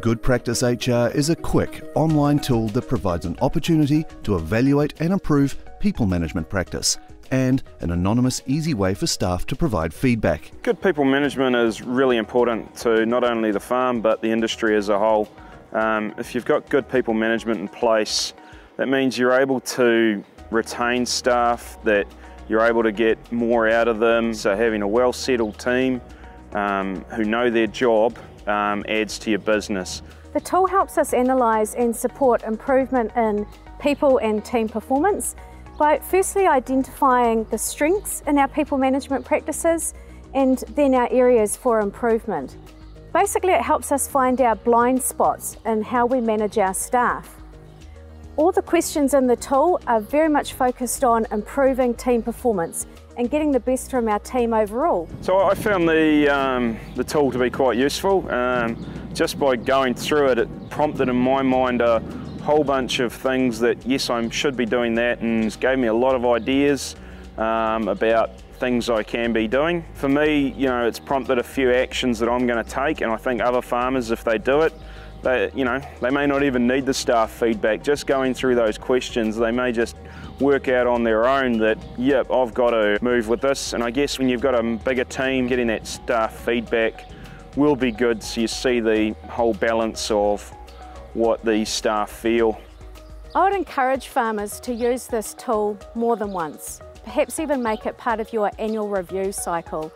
Good Practice HR is a quick online tool that provides an opportunity to evaluate and improve people management practice and an anonymous, easy way for staff to provide feedback. Good people management is really important to not only the farm but the industry as a whole. Um, if you've got good people management in place, that means you're able to retain staff, that you're able to get more out of them. So having a well settled team um, who know their job um, adds to your business. The tool helps us analyse and support improvement in people and team performance by firstly identifying the strengths in our people management practices and then our areas for improvement. Basically, it helps us find our blind spots in how we manage our staff. All the questions in the tool are very much focused on improving team performance and getting the best from our team overall. So I found the, um, the tool to be quite useful. Um, just by going through it, it prompted in my mind a whole bunch of things that, yes, I should be doing that and gave me a lot of ideas um, about things I can be doing. For me, you know, it's prompted a few actions that I'm going to take and I think other farmers, if they do it, they, you know, they may not even need the staff feedback. Just going through those questions, they may just work out on their own that, yep, I've got to move with this. And I guess when you've got a bigger team, getting that staff feedback will be good so you see the whole balance of what the staff feel. I would encourage farmers to use this tool more than once, perhaps even make it part of your annual review cycle.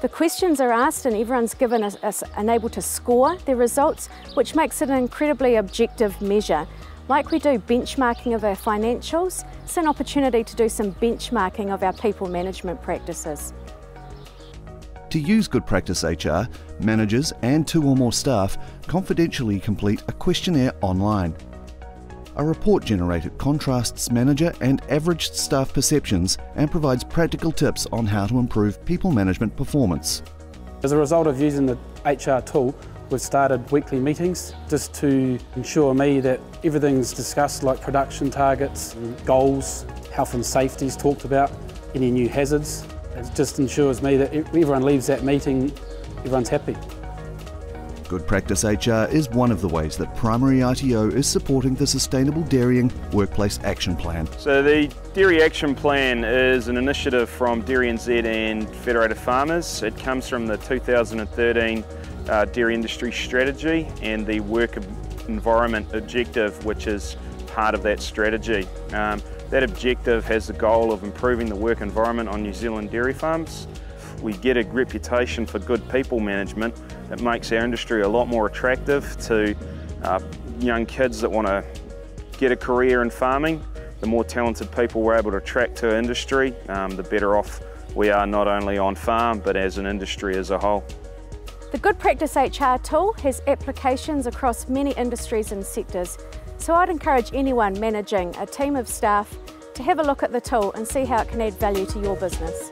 The questions are asked and everyone's given us, us and able to score their results, which makes it an incredibly objective measure. Like we do benchmarking of our financials, it's an opportunity to do some benchmarking of our people management practices. To use Good Practice HR, managers and two or more staff confidentially complete a questionnaire online. A report generated contrasts manager and average staff perceptions and provides practical tips on how to improve people management performance. As a result of using the HR tool, we've started weekly meetings just to ensure me that everything's discussed like production targets, goals, health and safety is talked about, any new hazards. It just ensures me that everyone leaves that meeting, everyone's happy. Good Practice HR is one of the ways that Primary ITO is supporting the Sustainable Dairying Workplace Action Plan. So the Dairy Action Plan is an initiative from Dairy NZ and Federated Farmers. It comes from the 2013 uh, Dairy Industry Strategy and the Work Environment Objective, which is part of that strategy. Um, that objective has the goal of improving the work environment on New Zealand dairy farms. We get a reputation for good people management it makes our industry a lot more attractive to uh, young kids that want to get a career in farming. The more talented people we're able to attract to our industry, um, the better off we are not only on farm but as an industry as a whole. The Good Practice HR tool has applications across many industries and sectors, so I'd encourage anyone managing a team of staff to have a look at the tool and see how it can add value to your business.